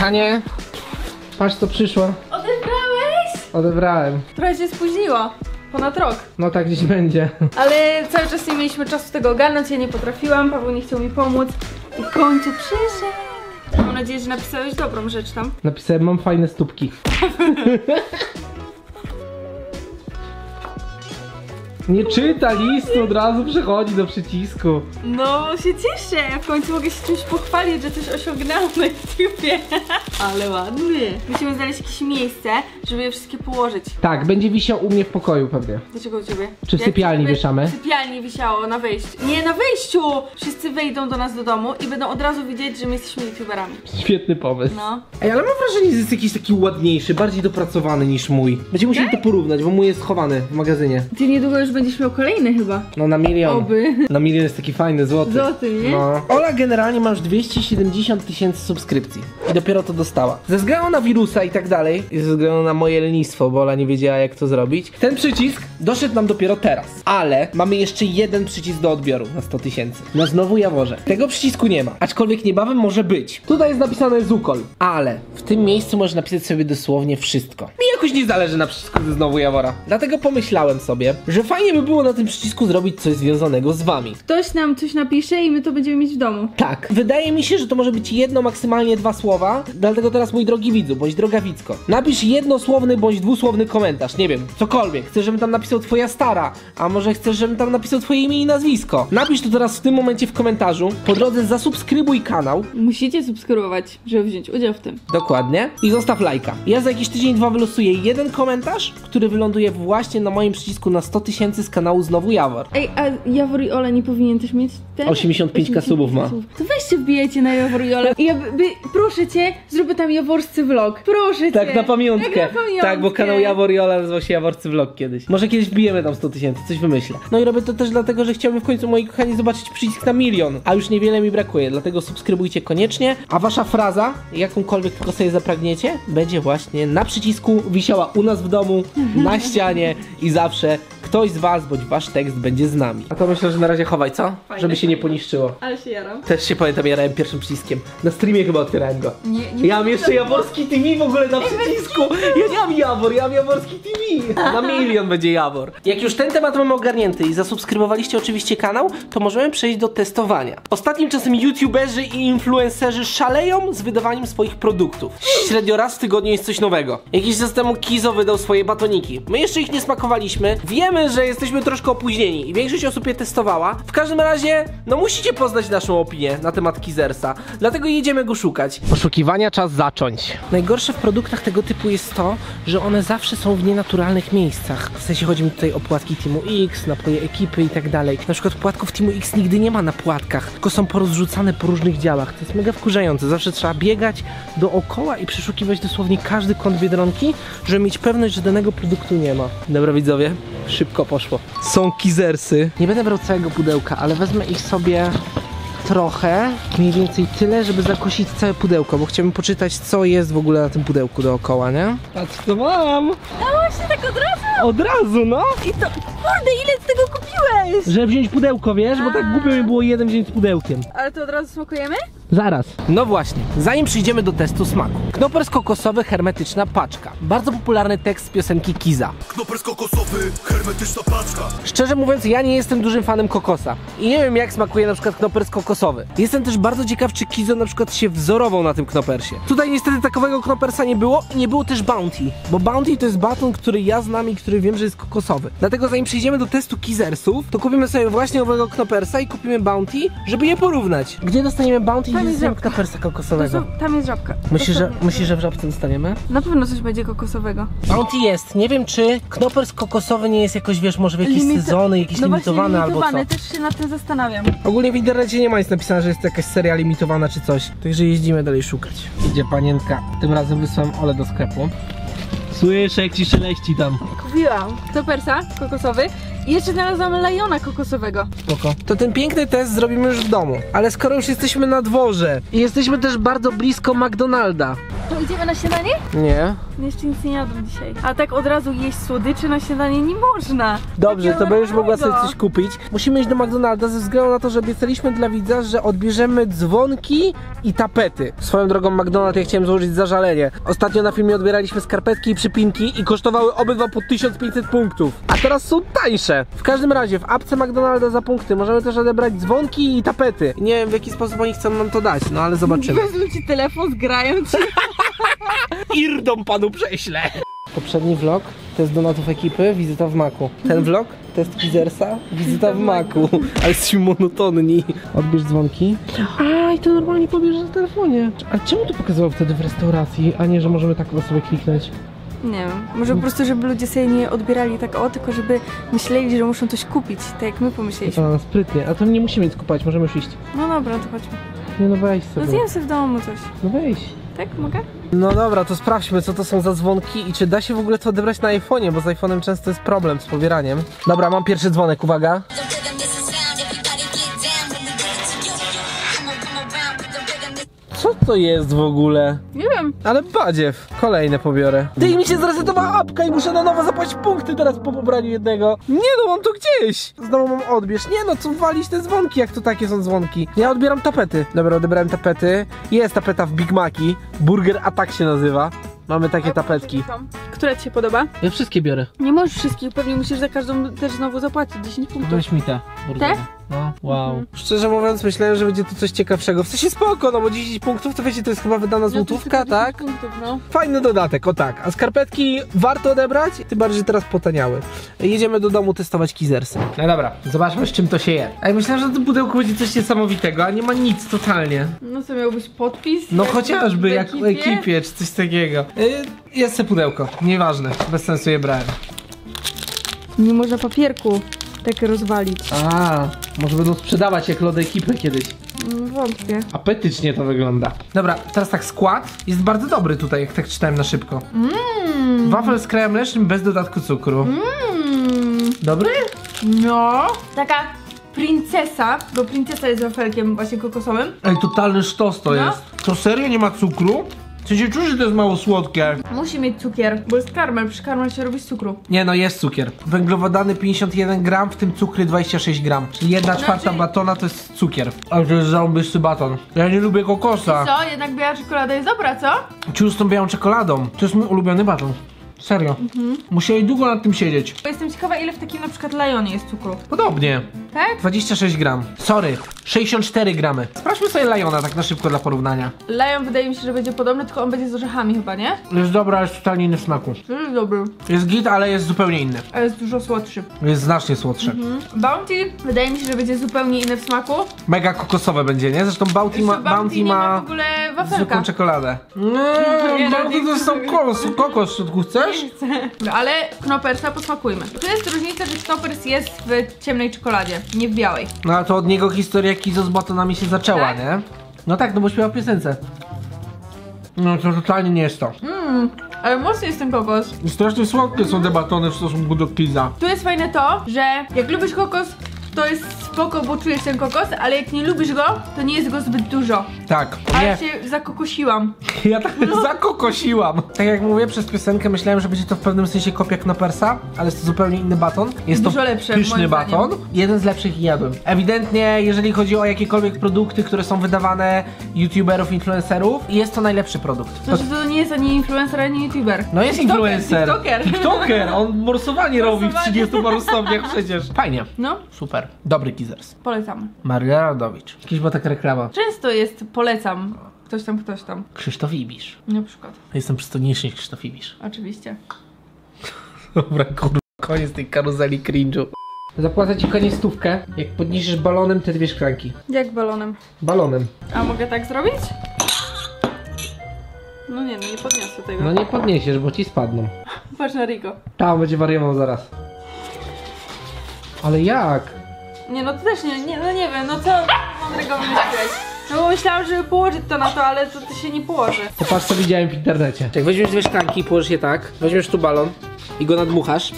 Kochanie, patrz co przyszło. Odebrałeś? Odebrałem. Trochę się spóźniło. Ponad rok. No tak gdzieś będzie. Ale cały czas nie mieliśmy czasu tego ogarnąć, ja nie potrafiłam, Paweł nie chciał mi pomóc. I w końcu przyszedł. Mam nadzieję, że napisałeś dobrą rzecz tam. Napisałem, mam fajne stópki. Nie czyta listu, od razu przechodzi do przycisku. No, się cieszę. W końcu mogę się czymś pochwalić, że coś osiągnęłam na YouTubie. Ale ładny. Musimy znaleźć jakieś miejsce, żeby je wszystkie położyć. Tak, będzie wisiał u mnie w pokoju pewnie. Dlaczego u ciebie? Czy w Jak sypialni żeby wieszamy? W sypialni wisiało na wejściu. Nie, na wejściu! Wszyscy wejdą do nas do domu i będą od razu widzieć, że my jesteśmy youtuberami. Świetny pomysł. No. Ej, ale mam wrażenie, że jest jakiś taki ładniejszy, bardziej dopracowany niż mój. Będziemy musieli to porównać, bo mój jest schowany w magazynie. Ty niedługo już będziesz miał kolejny chyba. No na milion. Oby. Na milion jest taki fajny, złoty. Złoty, nie? No. Ola generalnie ma już 270 tysięcy subskrypcji. I dopiero to dostała. Ze względu na wirusa i tak dalej, i ze względu na moje lenistwo, bo Ola nie wiedziała jak to zrobić, ten przycisk doszedł nam dopiero teraz. Ale mamy jeszcze jeden przycisk do odbioru na 100 tysięcy. Na znowu Jaworze. Tego przycisku nie ma. Aczkolwiek niebawem może być. Tutaj jest napisane Zukol. Ale w tym miejscu możesz napisać sobie dosłownie wszystko. Mi jakoś nie zależy na przycisku ze znowu Jawora. Dlatego pomyślałem sobie, że fajnie by było na tym przycisku zrobić coś związanego z wami. Ktoś nam coś napisze i my to będziemy mieć w domu. Tak. Wydaje mi się, że to może być jedno, maksymalnie dwa słowa. Dlatego teraz, mój drogi widzu, bądź droga widzko, napisz jednosłowny bądź dwusłowny komentarz. Nie wiem, cokolwiek. Chcesz, żebym tam napisał twoja stara, a może chcesz, żebym tam napisał twoje imię i nazwisko. Napisz to teraz w tym momencie w komentarzu. Po drodze zasubskrybuj kanał. Musicie subskrybować, żeby wziąć udział w tym. Dokładnie. I zostaw lajka. Ja za jakiś tydzień, dwa wylosuję jeden komentarz, który wyląduje właśnie na moim przycisku na 100 tysięcy z kanału Znowu Jawor. Ej, a Jawor i Ola nie powinien też mieć ten? 85 subów ma. To weźcie wbijajcie na Jawor i Olę. I ja by, by, proszę cię, zróbmy tam jaworscy vlog. Proszę cię. Tak, na pamiątkę. Tak, na pamiątkę. Tak, bo kanał Jawor i Ola nazywał się Jaworcy Vlog kiedyś. Może kiedyś bijemy tam 100 tysięcy, coś wymyślę. No i robię to też dlatego, że chciałbym w końcu, moi kochani, zobaczyć przycisk na milion. A już niewiele mi brakuje, dlatego subskrybujcie koniecznie. A wasza fraza, jakąkolwiek tylko sobie zapragniecie, będzie właśnie na przycisku wisiała u nas w domu, na ścianie i zawsze ktoś z was, bądź wasz tekst będzie z nami. A to myślę, że na razie chowaj, co? Fajne, Żeby się nie fajne. poniszczyło. Ale się jaram. Też się pamiętam, jarałem pierwszym przyciskiem. Na streamie chyba otwierałem go. Nie, nie Ja mam jeszcze Jaworski TV w ogóle na przycisku. Ja nie mam Jawor, ja mam Jaworski TV. Na milion będzie Jawor. Jak już ten temat mamy ogarnięty i zasubskrybowaliście oczywiście kanał, to możemy przejść do testowania. Ostatnim czasem youtuberzy i influencerzy szaleją z wydawaniem swoich produktów. Średnio raz w tygodniu jest coś nowego. Jakiś czas temu Kizo wydał swoje batoniki. My jeszcze ich nie smakowaliśmy. Wiemy, że jesteśmy troszkę opóźnieni i większość osób je testowała. W każdym razie, no musicie poznać naszą opinię na temat Kizersa. Dlatego jedziemy go szukać. Poszukiwania czas zacząć. Najgorsze w produktach tego typu jest to, że one zawsze są w nienaturalnych miejscach. W sensie chodzi mi tutaj o płatki Teamu X, napoje ekipy i tak dalej. Na przykład płatków Teamu X nigdy nie ma na płatkach, tylko są porozrzucane po różnych działach. To jest mega wkurzające. Zawsze trzeba biegać dookoła i przeszukiwać dosłownie każdy kąt Biedronki, żeby mieć pewność, że danego produktu nie ma. Dobra widzowie, szybko poszło. Są kizersy. Nie będę brał całego pudełka, ale wezmę ich sobie trochę, mniej więcej tyle, żeby zakosić całe pudełko, bo chciałbym poczytać, co jest w ogóle na tym pudełku dookoła, nie? Patrz, co mam! Dało się tak od razu? Od razu, no! I to, kurde, ile z tego kupiłeś? Żeby wziąć pudełko, wiesz? Bo tak głupio mi było jeden wziąć z pudełkiem. Ale to od razu smakujemy? Zaraz. No właśnie, zanim przyjdziemy do testu smaku. Knopers kokosowy, hermetyczna paczka. Bardzo popularny tekst z piosenki Kiza. Knopers kokosowy, hermetyczna paczka Szczerze mówiąc, ja nie jestem dużym fanem kokosa. I nie wiem, jak smakuje na przykład knopers kokosowy. Jestem też bardzo ciekaw, czy Kizo na przykład się wzorował na tym knopersie. Tutaj niestety takowego knopersa nie było i nie było też Bounty. Bo Bounty to jest baton, który ja znam i który wiem, że jest kokosowy. Dlatego zanim przejdziemy do testu Kizersów, to kupimy sobie właśnie owego knopersa i kupimy Bounty, żeby je porównać. Gdzie dostaniemy Bounty Tam jest żabka. knopersa To kokosowego? są, tam jest żabka. Myślisz, że, myślisz, że w żabce dostaniemy? Na pewno coś będzie kokosowego. Bounty jest. Nie wiem, czy knopers kokosowy nie jest jakoś, wiesz, może w jakieś Limito- sezony, jakiś no limitowany właśnie, albo limitowany. co. też się nad tym zastanawiam. Ogólnie w internecie nie ma nic napisane, że jest to jakaś seria limitowana czy coś. Także jeździmy dalej szukać. Idzie panienka. Tym razem wysłałem Ole do sklepu. Słyszę jak ci szeleści tam. Kupiłam topersa kokosowy i jeszcze znalazłam lajona kokosowego. Spoko. To ten piękny test zrobimy już w domu. Ale skoro już jesteśmy na dworze i jesteśmy też bardzo blisko McDonalda, To idziemy na śniadanie? Nie. No Jeszcze nic nie jadłem dzisiaj. A tak od razu jeść słodycze na śniadanie nie można. Dobrze, Takiego to będziesz mogła sobie coś kupić. Musimy iść do McDonalda ze względu na to, że obiecaliśmy dla widza, że odbierzemy dzwonki i tapety. Swoją drogą McDonald ja chciałem złożyć zażalenie. Ostatnio na filmie odbieraliśmy skarpetki i przypinki i kosztowały obydwa po 1500 punktów. A teraz są tańsze. W każdym razie w apce McDonalda za punkty możemy też odebrać dzwonki i tapety. Nie wiem w jaki sposób oni chcą nam to dać, no ale zobaczymy. Wezmą ci telefon, zgrają ci. Irdą panu prześlę. Poprzedni vlog to jest donatów ekipy, wizyta w Maku. Ten vlog to jest Kizersa, wizyta w Maku. Ale jesteśmy monotonni. Odbierz dzwonki. A, i to normalnie pobierzesz na telefonie. A czemu to pokazywało wtedy w restauracji, a nie, że możemy tak na sobie kliknąć? Nie wiem, może po prostu, żeby ludzie sobie nie odbierali tak o, tylko żeby myśleli, że muszą coś kupić, tak jak my pomyśleliśmy. A, sprytnie. A to nie musimy nic kupować, możemy już iść. No dobra, to chodźmy. Nie no weź No sobie. zjem sobie w domu coś. No weź. Tak, mogę? No dobra, to sprawdźmy, co to są za dzwonki i czy da się w ogóle to odebrać na iPhone'ie, bo z iPhone'em często jest problem z pobieraniem. Dobra, mam pierwszy dzwonek, uwaga. To jest w ogóle? Nie wiem. Ale badziew, kolejne pobiorę. Ty mi się zresetowała apka i muszę na nowo zapłacić punkty teraz po pobraniu jednego. Nie no, mam to gdzieś. Znowu mam odbierz. Nie no, co walić te dzwonki, jak to takie są dzwonki. Ja odbieram tapety. Dobra, odebrałem tapety. Jest tapeta w Big Maci. Burger Attack się nazywa. Mamy takie tapetki. Która ci się podoba? Ja wszystkie biorę. Nie możesz wszystkich, pewnie musisz za każdą też znowu zapłacić 10 punktów. Weź mi te burgery. Te? No, wow. Szczerze mówiąc, myślałem, że będzie tu coś ciekawszego. W sensie spoko, no bo 10 punktów to wiecie, to jest chyba wydana No złotówka, 10 tak? Punktów, no. Fajny dodatek, o tak. A skarpetki warto odebrać, tym bardziej że teraz potaniały. Jedziemy do domu testować kizersy. No dobra, zobaczmy z czym to się je. Ej, myślałem, że to pudełko będzie coś niesamowitego, a nie ma nic totalnie. No co, miałbyś podpis? No chociażby w jak w ekipie, czy coś takiego. Y, jest te pudełko, nieważne, bez sensu je brałem. Nie można papierku tak rozwalić. A, może będą sprzedawać jak lody ekipy kiedyś. Mm, Wątpię. Apetycznie to wygląda. Dobra, teraz tak skład jest bardzo dobry tutaj, jak tak czytałem na szybko. Mmm. Wafel z krajem mlecznym bez dodatku cukru. Mmm. Dobry? No. Taka princesa, bo princesa jest wafelkiem właśnie kokosowym. Ej, totalny sztos to No. jest. To serio nie ma cukru? Się czujesz, że to jest mało słodkie? Musi mieć cukier, bo jest karmel, przy karmel się robi z cukru. Nie no, jest cukier. Węglowodany 51 gram, w tym cukry 26 gram. Czyli 1 czwarta Znaczy- batona to jest cukier. Ale to jest zarąbisty baton. Ja nie lubię kokosa. Co? Jednak biała czekolada jest dobra, co? Ciu z tą białą czekoladą. To jest mój ulubiony baton. Serio. Mhm. Musieli długo nad tym siedzieć. Bo jestem ciekawa, ile w takim na przykład lajonie jest cukru. Podobnie. Tak? 26 gram. Sorry, 64 gramy. Sprawdźmy sobie Liona tak na szybko dla porównania. Lajon wydaje mi się, że będzie podobny, tylko on będzie z orzechami chyba, nie? Jest dobra, ale jest totalnie inny w smaku. To jest dobry, Jest git, ale jest zupełnie inny. a jest dużo słodszy. Jest znacznie słodszy. Bounty wydaje mi się, że będzie zupełnie inny w smaku. Mega kokosowe będzie, nie? Zresztą Bounty ma, Jeszcze Bounty nie ma ma w ogóle zwykłą wafelka. czekoladę. Nie, Nie, no, Bounty nie to jest chcę. tam kokos, kokos w środku, chcesz? No, ale knopersa posmakujmy. Tu jest różnica, że knopers jest w ciemnej czekoladzie, nie w białej. No a to od niego historia Kizo z batonami się zaczęła, Tak? nie? No tak, no bo śpiewa w piosence. No to totalnie nie jest to. Mmm, ale mocny jest ten kokos. Strasznie słodkie są te batony w stosunku do Kiza. Tu jest fajne to, że jak lubisz kokos, to jest spoko, bo czujesz ten kokos, ale jak nie lubisz go, to nie jest go zbyt dużo. Tak, Ale nie. się zakokosiłam. Ja tak zakokosiłam. Tak jak mówię, przez piosenkę myślałem, że będzie to w pewnym sensie kopia Knopersa, ale jest to zupełnie inny baton. Jest Dużo to lepsze, pyszny moim baton. Jeden z lepszych jadłem. Ewidentnie, jeżeli chodzi o jakiekolwiek produkty, które są wydawane youtuberów, influencerów, jest to najlepszy produkt. Znaczy to nie jest ani influencer, ani youtuber. No jest TikToker, influencer. TikToker. TikToker. On morsowanie robi w Morsowanie. 30 paru stopniach przecież. Fajnie. No, Super. Dobry kizers. polecam. Maria Radowicz. Jakiś była taka reklama. Często jest polecam. Ktoś tam, ktoś tam. Krzysztof Ibisz. Na przykład. Jestem przystojniejszy niż Krzysztof Ibisz. Oczywiście. Dobra, kurwa, koniec tej karuzeli cringe'u. Zapłacę ci koniec stówkę, jak podniesiesz balonem te dwie szklanki. Jak balonem. Balonem. A mogę tak zrobić? No nie, no nie podniosę tego. No nie podniesiesz, bo ci spadną. Patrz na Rico. Tam będzie wariował zaraz. Ale jak? Nie, no to też nie, nie, no nie wiem, no co mądrego wymyśliłeś? No bo myślałam, żeby położyć to na to, ale to, to się nie położy. To patrz co widziałem w internecie. Jak weźmiesz dwie szklanki i położysz je tak, weźmiesz tu balon i go nadmuchasz.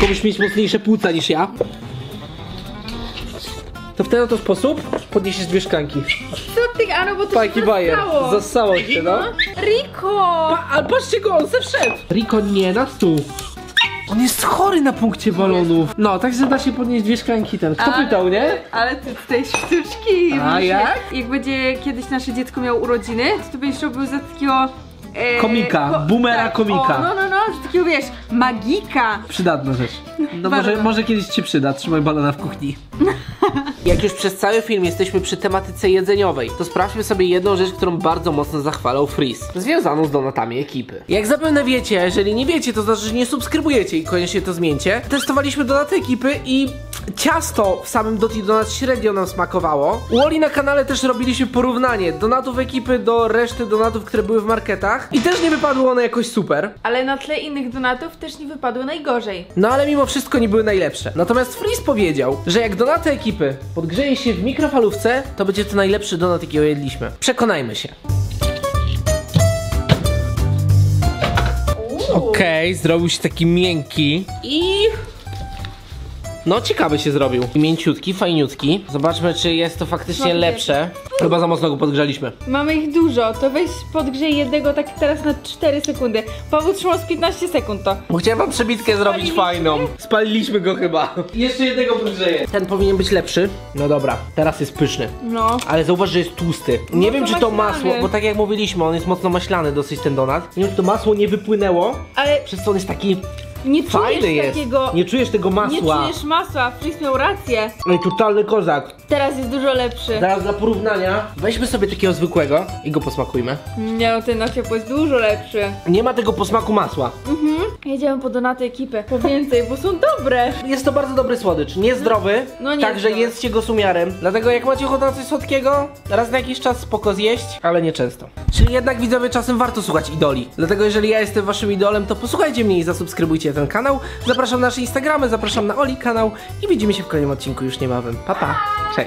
Musisz mieć mocniejsze płuca niż ja. To w ten oto sposób podniesiesz dwie szklanki. Co ty, Ano, bo to Pajki się bajer. zastało. Zastało się, no. Rico! Pa, ale patrzcie go, on se wszedł. Riko, nie, na stół. On jest chory na punkcie balonów. No, także da się podnieść dwie szklanki ten. Kto Ale- pytał, nie? Ale ty tutaj sztuczki. A jak? Jak będzie kiedyś nasze dziecko miało urodziny, to ty będziesz robił za takiego... E, Komika, boomera komika. O, no, no, no, takiego wiesz, magika. Przydatna rzecz. No może, może kiedyś ci przyda, trzymaj balona w kuchni. Jak już przez cały film jesteśmy przy tematyce jedzeniowej, to sprawdźmy sobie jedną rzecz, którą bardzo mocno zachwalał Freeze. Związaną z donatami ekipy. Jak zapewne wiecie, a jeżeli nie wiecie, to znaczy, że nie subskrybujecie i koniecznie to zmieńcie. Testowaliśmy donaty ekipy i ciasto w samym Doti Donat średnio nam smakowało. U Oli na kanale też robiliśmy porównanie donatów ekipy do reszty donatów, które były w marketach i też nie wypadło one jakoś super. Ale na tle innych donatów też nie wypadły najgorzej. No ale mimo wszystko nie były najlepsze. Natomiast Freeze powiedział, że jak donaty ekipy podgrzeje się w mikrofalówce, to będzie to najlepszy donat, jakiego jedliśmy. Przekonajmy się. Okej, zrobił się taki miękki i... No ciekawy się zrobił. Mięciutki, fajniutki. Zobaczmy, czy jest to faktycznie lepsze. Chyba za mocno go podgrzaliśmy. Mamy ich dużo, to weź podgrzej jednego tak teraz na 4 sekundy. Paweł trzymał z 15 sekund to. Bo chciałem wam przebitkę zrobić Spaliliśmy? fajną. Spaliliśmy go chyba. Jeszcze jednego podgrzeję. Ten powinien być lepszy. No dobra, teraz jest pyszny. No. Ale zauważ, że jest tłusty. Nie No wiem, to czy to maślany. masło, bo tak jak mówiliśmy, on jest mocno maślany dosyć ten donat. Nie wiem, czy to masło nie wypłynęło, Ale przez co on jest taki nie czujesz fajny jest. takiego... Nie czujesz tego Nie masła. czujesz masła, Fris miał rację. Ej, totalny kozak. Teraz jest dużo lepszy. Teraz dla porównania, weźmy sobie takiego zwykłego i go posmakujmy. Nie, no ten na ciepło jest dużo lepszy. Nie ma tego posmaku masła. Jedziemy po donaty ekipy. Po więcej, bo są dobre. Jest to bardzo dobry słodycz, niezdrowy, No nie także zdrowy. jedzcie go z umiarem. Dlatego jak macie ochotę na coś słodkiego, raz na jakiś czas spoko zjeść, ale nie często. Czyli jednak widzowie czasem warto słuchać idoli. Dlatego jeżeli ja jestem waszym idolem, to posłuchajcie mnie i zasubskrybujcie ten kanał. Zapraszam na nasze Instagramy, zapraszam na Oli kanał i widzimy się w kolejnym odcinku już niebawem. Pa pa, cześć!